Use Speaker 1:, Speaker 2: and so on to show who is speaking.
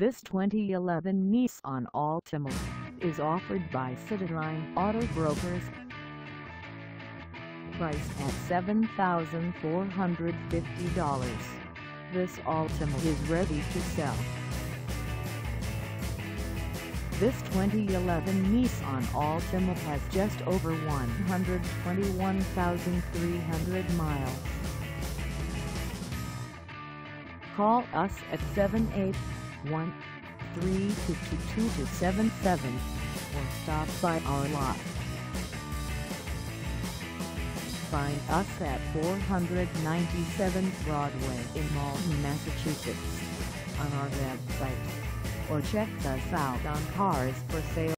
Speaker 1: This 2011 Nissan Altima is offered by Cityline Auto Brokers. Priced at $7,450. This Altima is ready to sell. This 2011 Nissan Altima has just over 121,300 miles. Call us at 781-322-2277 or stop by our lot. Find us at 497 Broadway in Malden, Massachusetts on our website or check us out on carsforsale.com.